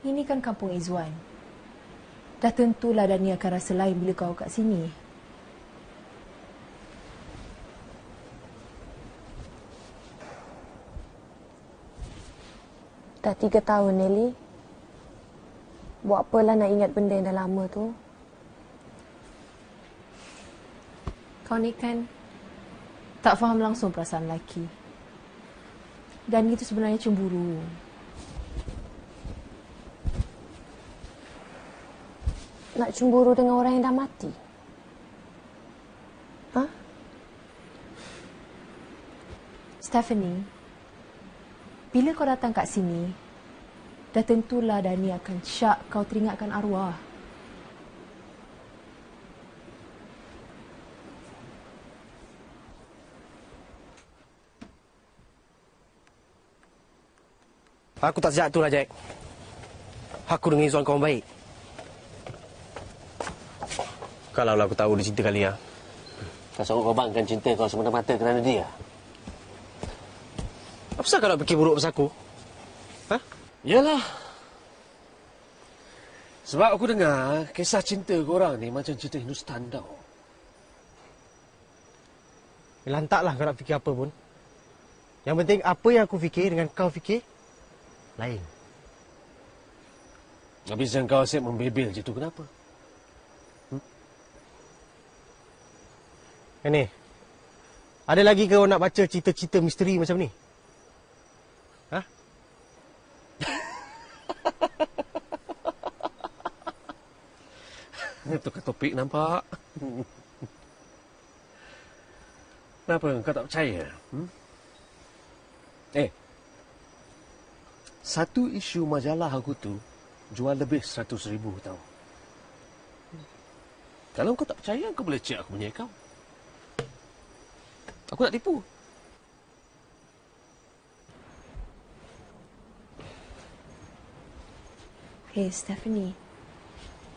Ini kan kampung Izwan. Dah tentulah Dani akan rasa lain bila kau kat sini. Dah tiga tahun, Nelly. Buat apalah nak ingat benda yang dah lama tu? Kau ni kan tak faham langsung perasaan lelaki. Dan itu sebenarnya cemburu. Nak cemburu dengan orang yang dah mati? Ha? Stephanie, bila kau datang kat sini, dah tentulah Dani akan syak kau teringatkan arwah. Aku tak sejak tu lah, Jack. Aku dengan Izzuan kawan baik. Kalau aku tahu dia cinta kali ya. Kau sanggup korbankan cinta kau semata-mata kerana dia? Apa sebab kau nak fikir buruk pasal aku? Ha? Yalah. Sebab aku dengar kisah cinta korang ni macam cerita Hindustan tau. Lantaklah kau nak fikir apa pun. Yang penting apa yang aku fikir dengan kau fikir lain. Habis yang kau asyik membebel je tu kenapa? Ini. Ada lagi kau nak baca cerita-cerita misteri macam ni? Ha? Tukar topik nampak. Kenapa kau tak percaya? Hmm? Eh, satu isu majalah aku tu jual lebih seratus ribu tau. Kalau kau tak percaya, kau boleh cek aku punya account. Aku tak tipu. Hey Stephanie,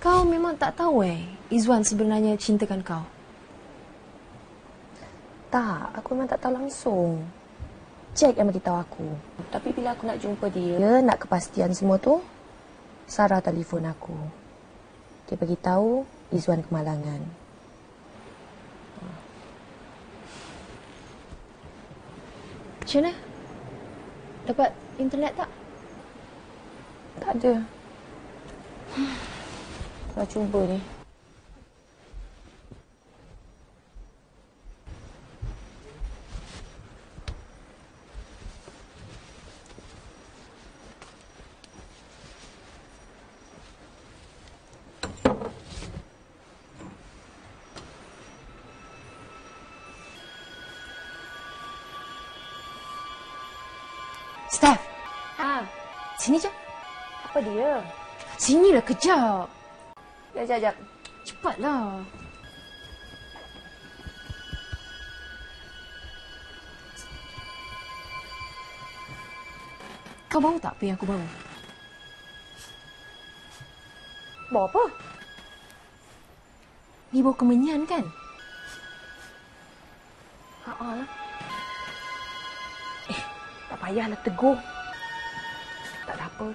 kau memang tak tahu eh Izwan sebenarnya cintakan kau. Tak, aku memang tak tahu langsung. Jack yang beritahu aku. Tapi bila aku nak jumpa dia, nak kepastian semua tu, Sarah telefon aku. Dia beritahu Izwan kemalangan. Macam mana? Dapat internet tak? Tak ada. Nak cuba ni. Steph, Ha, sini je. apa dia? Sinilah kejap. Sekejap, sekejap. Cepatlah. Kau bau tak apa yang aku bau? Bawa apa? Ni bau kemenyan kan? Ha lah. Tak payahlah tegur. Tak ada apa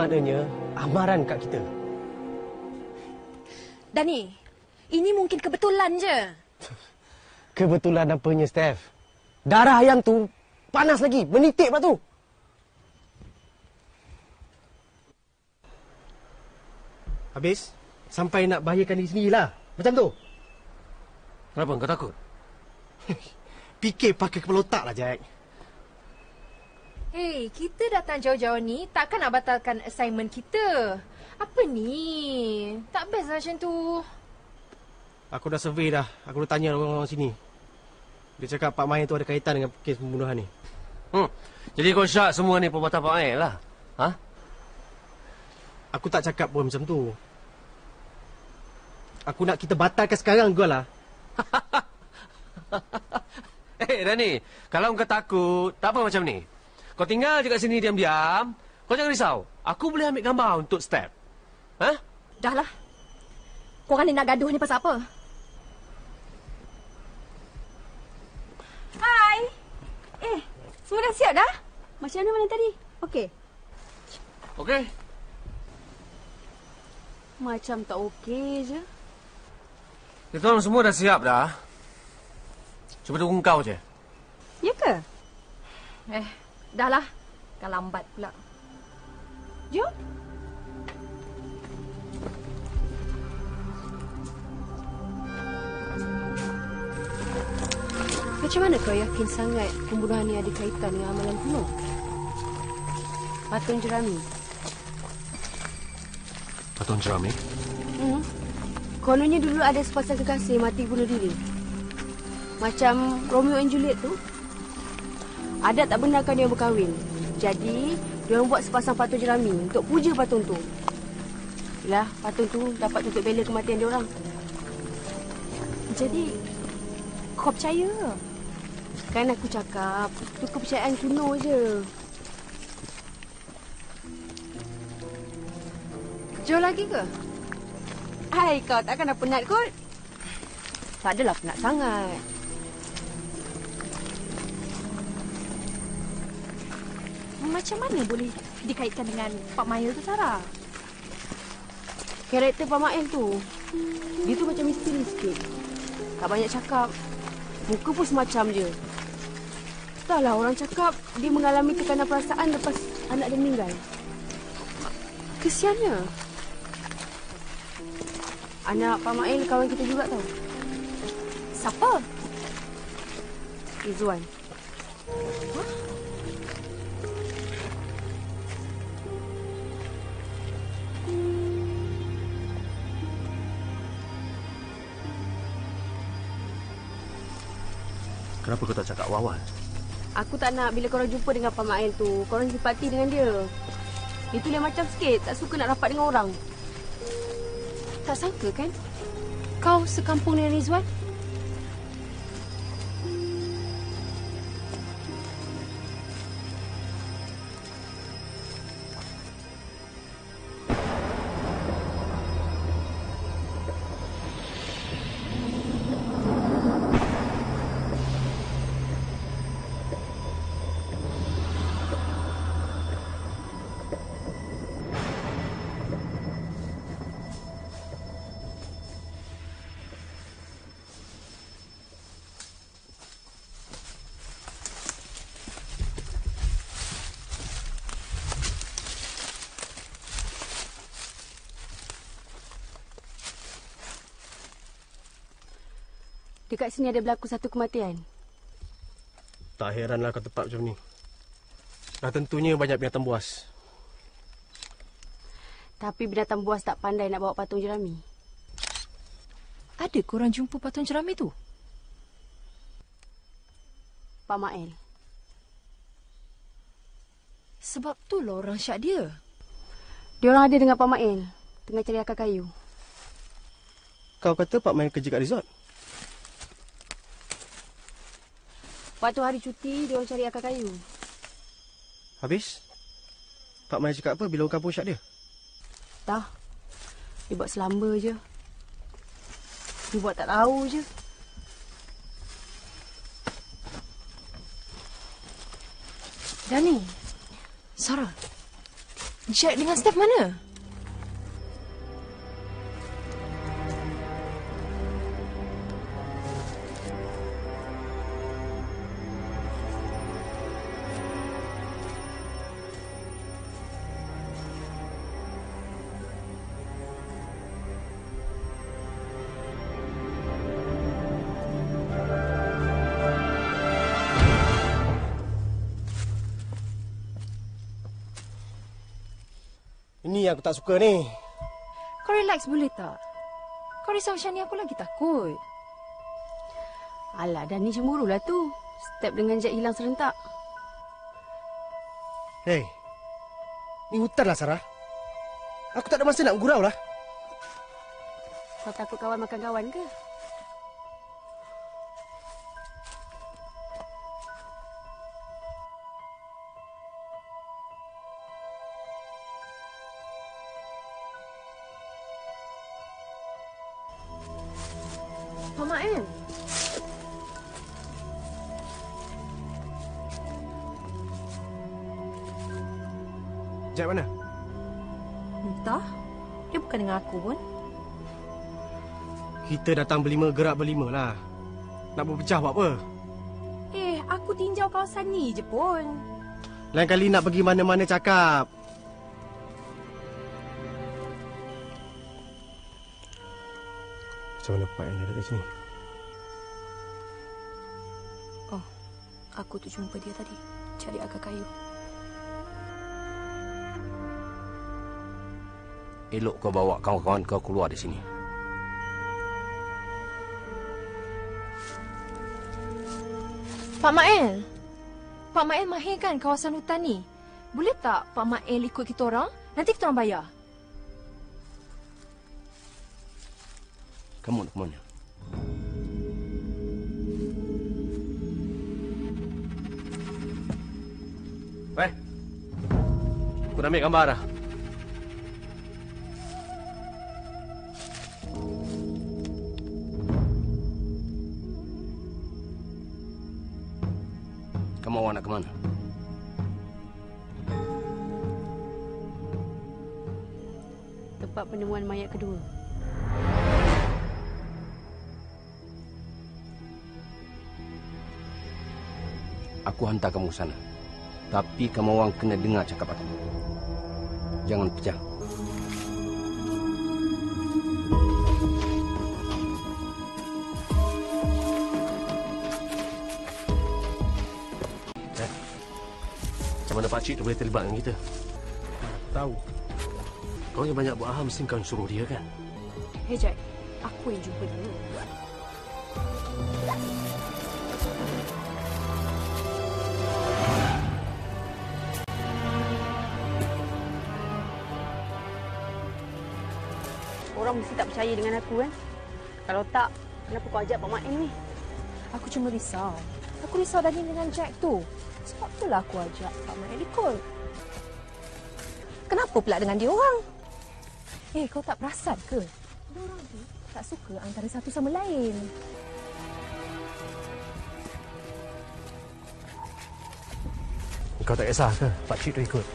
maknanya amaran kat kita. Dani, ini mungkin kebetulan je. Kebetulan apanya, Steph? Darah ayam tu panas lagi. Menitik pula tu. Habis, sampai nak bahayakan diri sendirilah. Macam tu. Kenapa kau takut? Fikir pakai kepala otak lah, Jack. Hei, kita datang jauh-jauh ni takkan nak batalkan assignment kita. Apa ni? Tak best lah macam tu. Aku dah survey dah. Aku dah tanya orang-orang sini. Dia cakap Pak Mahir tu ada kaitan dengan kes pembunuhan ni. Hmm. Jadi kau syak semua ni perbuatan Pak Air lah. Ha? Aku tak cakap pun macam tu. Aku nak kita batalkan sekarang kau lah. Eh, Dani. Kalau kau takut, tak apa macam ni. Kau tinggal je kat sini diam-diam. Kau jangan risau. Aku boleh ambil gambar untuk step. Ha? Dah lah. Korang ni nak gaduh ni pasal apa? Hai. Eh, semua dah siap dah? Macam mana malam tadi? Okey. Okey. Macam tak okey je. Kita orang semua dah siap dah. Cuba tunggu kau je. Ya ke? Eh, dah lah. Kan lambat pula. Jom. Macam mana kau yakin sangat pembunuhan ni ada kaitan dengan amalan kuno? Patung jerami. Patung jerami? Hmm. Kononnya dulu ada sepasang kekasih mati bunuh diri. Macam Romeo and Juliet tu. Ada tak benarkan dia berkahwin. Jadi, dia buat sepasang patung jerami untuk puja patung tu. Yalah, patung tu dapat tutup bela kematian dia orang. Jadi, kau percaya ke? Kan aku cakap, tu kepercayaan kuno je. Jauh lagi ke? Hai, kau takkan dah penat kot? Tak adalah penat sangat. Macam mana boleh dikaitkan dengan Pak Maya tu, Sarah? Karakter Pak Mael tu, dia tu macam misteri sikit. Tak banyak cakap. Muka pun semacam je. Entahlah orang cakap dia mengalami tekanan perasaan lepas anak dia meninggal. Kesiannya. Anak Pak Mael kawan kita juga tau. Siapa? Izzuan. Kenapa kau tak cakap awal? Aku tak nak bila korang jumpa dengan Pak Mael tu, korang simpati dengan dia. Dia tu lain macam sikit, tak suka nak rapat dengan orang. Tak sangka kan? Kau sekampung dengan Rizwan? Dekat sini ada berlaku satu kematian. Tak heranlah kau tepat macam ni. Dah tentunya banyak binatang buas. Tapi binatang buas tak pandai nak bawa patung jerami. Ada korang jumpa patung jerami tu? Pak Mael. Sebab tu lah orang syak dia. Dia orang ada dengan Pak Mael. Tengah cari akar kayu. Kau kata Pak main kerja kat resort? Waktu hari cuti, dia orang cari akar kayu. Habis? Pak main cakap apa bila orang kampung syak dia? Dah. Dia buat selamba je. Dia buat tak tahu je. Dani. Sarah. Jack dengan Steph mana? Yang aku tak suka ni. Kau relax boleh tak? Kau risau macam ni aku lagi takut. Alah, dah ni cemburu lah tu. Step dengan Jack hilang serentak. Hei. Ni hutan lah, Sarah. Aku tak ada masa nak gurau lah. Kau takut kawan makan kawan ke? Entah. Dia bukan dengan aku pun. Kita datang berlima, gerak berlima lah. Nak berpecah buat apa? Eh, aku tinjau kawasan ni je pun. Lain kali nak pergi mana-mana cakap. Macam mana Pak yang ada kat sini? Oh, aku tu jumpa dia tadi. Cari agak kayu. Elok kau bawa kawan-kawan kau keluar dari sini. Pak Mael. Pak Mael mahir kan kawasan hutan ni? Boleh tak Pak Mael ikut kita orang? Nanti kita orang bayar. Kamu nak ke mana? Weh. Aku nak ambil gambar dah. Awak nak ke mana? Tempat penemuan mayat kedua. Aku hantar kamu ke sana. Tapi kamu orang kena dengar cakap aku. Jangan pecah. Macam mana Pak Cik tu boleh terlibat dengan kita? Tahu. Kau yang banyak buat aham mesti kau suruh dia kan? Hei Jack, aku yang jumpa dia. Orang mesti tak percaya dengan aku kan? Kalau tak, kenapa kau ajak Pak Maim ni? Aku cuma risau. Aku risau Dani dengan Jack tu. Sebab itulah aku ajak Pak Mael ikut. Kenapa pula dengan dia orang? Eh, kau tak perasan ke? Dia orang tu tak suka antara satu sama lain. Kau tak kisah ke Pak Cik tu ikut?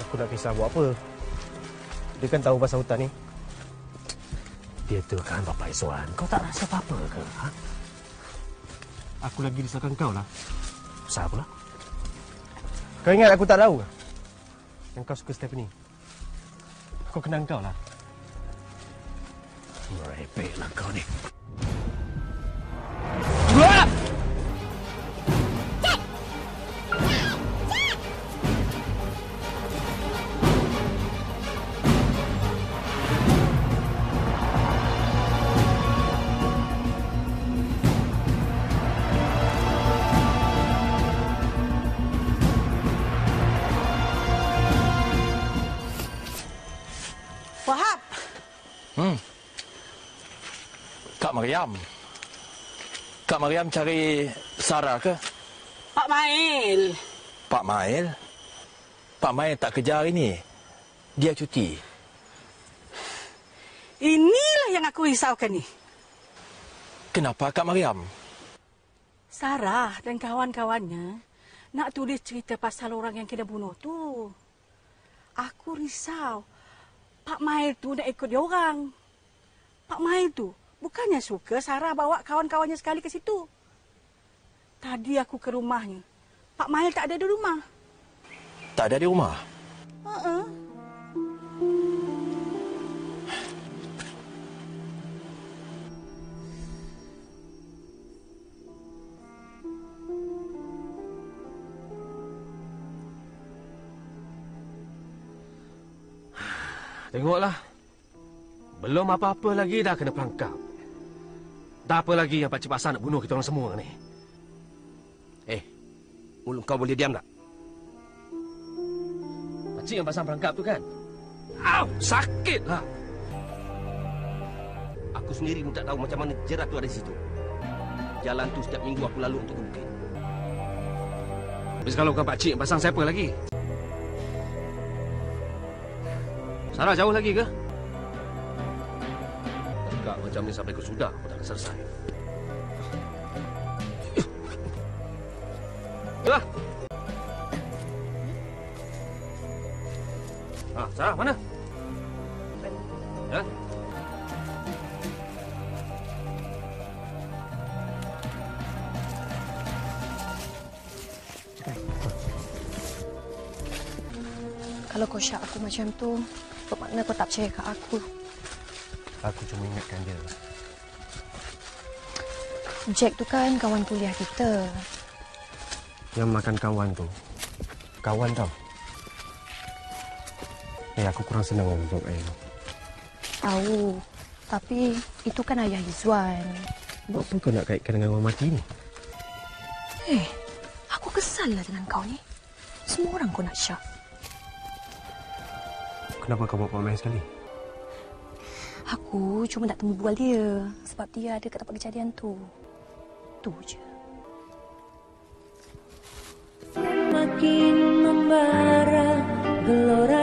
Aku nak kisah buat apa? Dia kan tahu pasal hutan ni. Dia tu kan Bapak Izzuan. Kau tak rasa apa-apa ke? Ha? Aku lagi risaukan kau lah. Usah pula. Kau ingat aku tak tahu ke? Yang kau suka Stephanie. Aku kenal kau lah. Merepeklah kau ni. Mariam. Kak Mariam cari Sarah ke? Pak Mail. Pak Mail? Pak Mail tak kerja hari ni. Dia cuti. Inilah yang aku risaukan ni. Kenapa Kak Mariam? Sarah dan kawan-kawannya nak tulis cerita pasal orang yang kena bunuh tu. Aku risau. Pak Mail tu nak ikut dia orang. Pak Mail tu bukannya suka Sarah bawa kawan-kawannya sekali ke situ. Tadi aku ke rumahnya. Pak Mail tak ada di rumah. Tak ada di rumah. Uh-uh. Tengoklah. Belum apa-apa lagi dah kena perangkap. Tak apa lagi yang Pakcik Pasar nak bunuh kita orang semua ni. Eh, mulut kau boleh diam tak? Pakcik yang pasang perangkap tu kan? Au, sakit lah. Aku sendiri pun tak tahu macam mana jerat tu ada di situ. Jalan tu setiap minggu aku lalu untuk ke bukit. Habis kalau bukan Pakcik yang pasang, siapa lagi? Sarah jauh lagi ke? Cakap macam ni sampai ke sudah, aku tak selesai. Itulah. Ah, Sarah mana? Ya? Kalau kau syak aku macam tu, bermakna kau tak percaya kat aku. Aku cuma ingatkan dia. Jack tu kan kawan kuliah kita. Yang makan kawan tu. Kawan tau. Eh, aku kurang senang dengan job air. Tahu. Tapi itu kan ayah Izzuan. Buat apa kau nak kaitkan dengan orang mati ni? Eh, aku kesal lah dengan kau ni. Semua orang kau nak syak. Kenapa kau buat Pak Mai sekali? Aku cuma nak temu bual dia. Sebab dia ada kat tempat kejadian tu. 杜绝。Makin membara gelora